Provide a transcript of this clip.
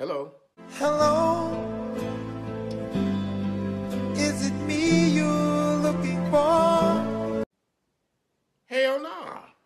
Hello. Hello. Is it me you're looking for? Hell nah.